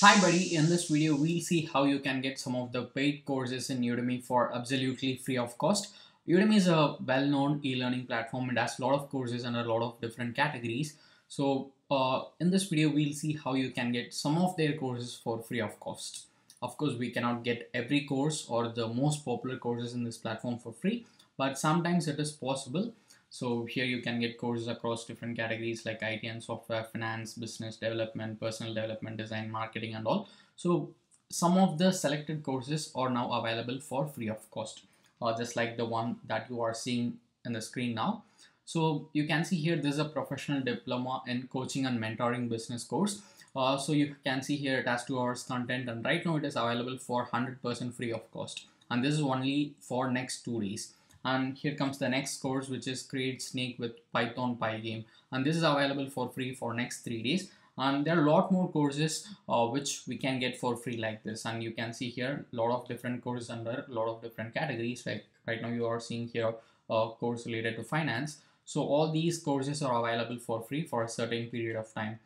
Hi buddy, in this video we'll see how you can get some of the paid courses in Udemy for absolutely free of cost. Udemy is a well-known e-learning platform. It has a lot of courses and a lot of different categories. So uh, in this video we'll see how you can get some of their courses for free of cost. Of course we cannot get every course or the most popular courses in this platform for free, but sometimes it is possible. So here you can get courses across different categories like IT and software, finance, business development, personal development, design, marketing and all. So some of the selected courses are now available for free of cost, uh, just like the one that you are seeing in the screen now. So you can see here, this is a professional diploma in coaching and mentoring business course. Uh, so you can see here it has two hours content and right now it is available for 100% free of cost. And this is only for next two days and here comes the next course which is create snake with python pygame. And this is available for free for next three days. And there are a lot more courses uh, which we can get for free like this. And you can see here a lot of different courses under a lot of different categories. Like right now you are seeing here a course related to finance. So all these courses are available for free for a certain period of time.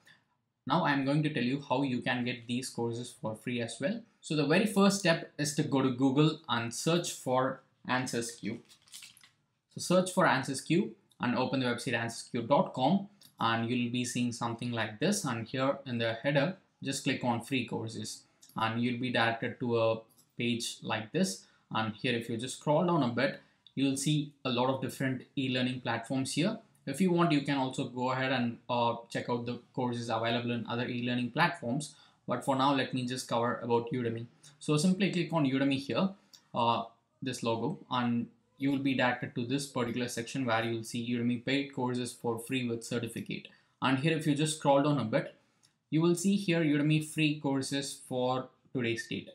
Now I'm going to tell you how you can get these courses for free as well. So the very first step is to go to Google and search for AnswersQ. So search for AnswersQ and open the website answersq.com and you'll be seeing something like this. And here in the header just click on free courses and you'll be directed to a page like this. And here if you just scroll down a bit you'll see a lot of different e-learning platforms here. If you want you can also go ahead and uh, check out the courses available in other e-learning platforms. But for now let me just cover about Udemy. So simply click on Udemy here uh, this logo and you will be directed to this particular section where you will see Udemy paid courses for free with certificate. And here if you just scroll down a bit, you will see here Udemy free courses for today's date.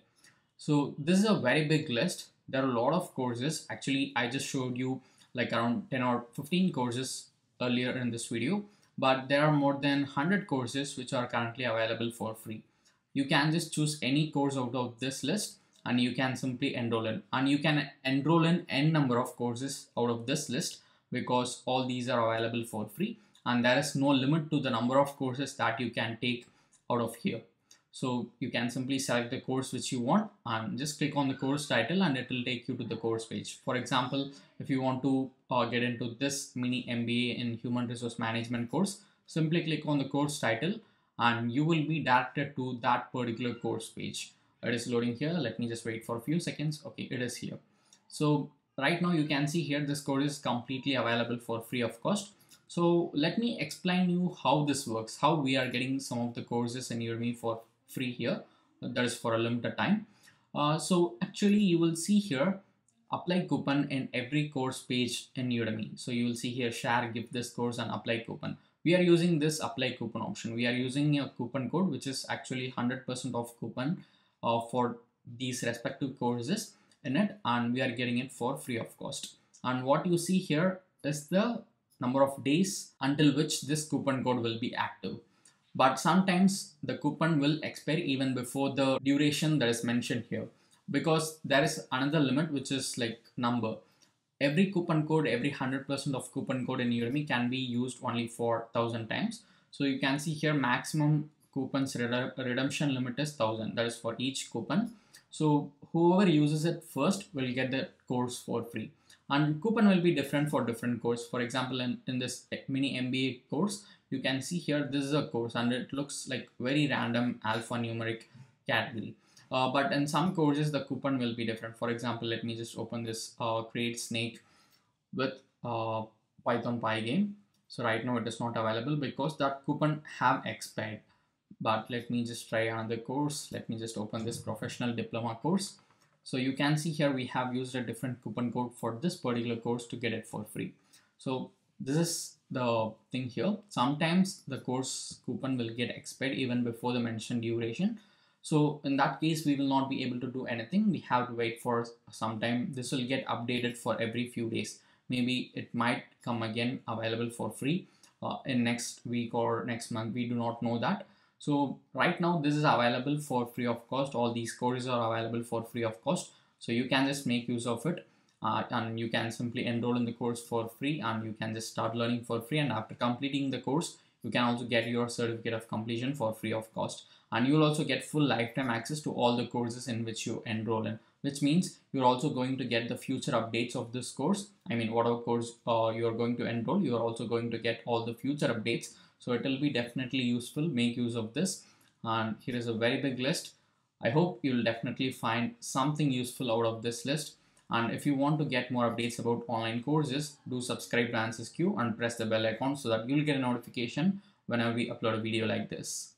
So this is a very big list. There are a lot of courses. Actually, I just showed you like around 10 or 15 courses earlier in this video, but there are more than 100 courses which are currently available for free. You can just choose any course out of this list and you can simply enroll in. And you can enroll in n number of courses out of this list because all these are available for free. And there is no limit to the number of courses that you can take out of here. So you can simply select the course which you want and just click on the course title and it will take you to the course page. For example if you want to uh, get into this mini mba in human resource management course simply click on the course title and you will be directed to that particular course page it is loading here. Let me just wait for a few seconds. Okay it is here. So right now you can see here this course is completely available for free of cost. So let me explain you how this works how we are getting some of the courses in Udemy for free here. That is for a limited time. Uh, so actually you will see here apply coupon in every course page in Udemy. So you will see here share give this course and apply coupon. We are using this apply coupon option. We are using a coupon code which is actually 100% off coupon uh, for these respective courses in it and we are getting it for free of cost. And what you see here is the number of days until which this coupon code will be active. But sometimes the coupon will expire even before the duration that is mentioned here because there is another limit which is like number. Every coupon code every 100% of coupon code in Udemy can be used only for 1000 times. So you can see here maximum coupons redemption limit is 1000 that is for each coupon. So whoever uses it first will get the course for free. And coupon will be different for different course. For example in, in this mini mba course you can see here this is a course and it looks like very random alphanumeric category. Uh, but in some courses the coupon will be different. For example let me just open this uh, create snake with uh, python pygame so right now it is not available because that coupon have expired but let me just try another course. Let me just open this professional diploma course. So you can see here we have used a different coupon code for this particular course to get it for free. So this is the thing here. Sometimes the course coupon will get expired even before the mentioned duration. So in that case we will not be able to do anything. We have to wait for some time. This will get updated for every few days. Maybe it might come again available for free uh, in next week or next month. We do not know that so right now this is available for free of cost. All these courses are available for free of cost. So you can just make use of it uh, and you can simply enroll in the course for free and you can just start learning for free. And after completing the course you can also get your certificate of completion for free of cost. And you'll also get full lifetime access to all the courses in which you enroll in which means you're also going to get the future updates of this course. I mean whatever course uh, you're going to enroll you're also going to get all the future updates so it will be definitely useful make use of this. And here is a very big list. I hope you'll definitely find something useful out of this list. And if you want to get more updates about online courses do subscribe to answers Q and press the bell icon so that you'll get a notification whenever we upload a video like this